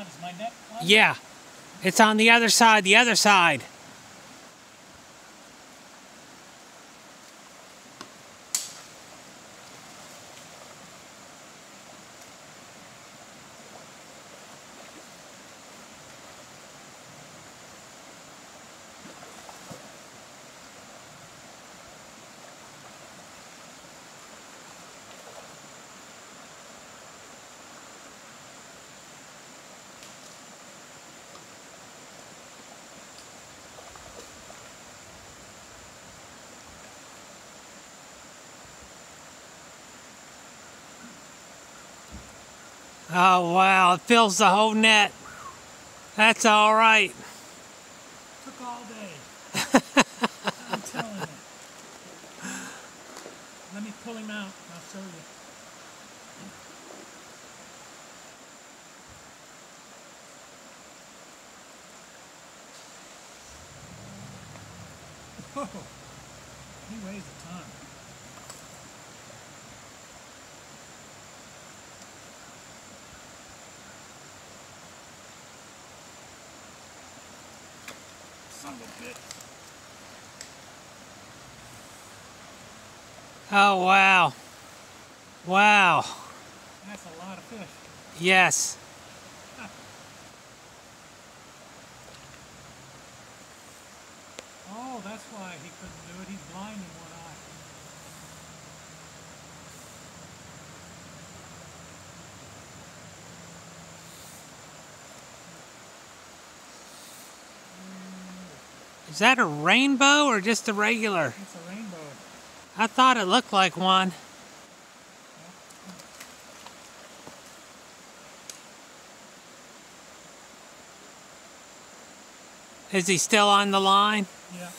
Is my? Yeah. It's on the other side, the other side. Oh wow, it fills the whole net. That's all right. Took all day. I'm telling you. Let me pull him out. I'll show you. Whoa. He weighs a ton. Son of a bitch. Oh wow. Wow. That's a lot of fish. Yes. Oh, that's why he couldn't do it. He's blind in one eye. Is that a rainbow or just a regular? It's a rainbow. I thought it looked like one. Is he still on the line? Yeah.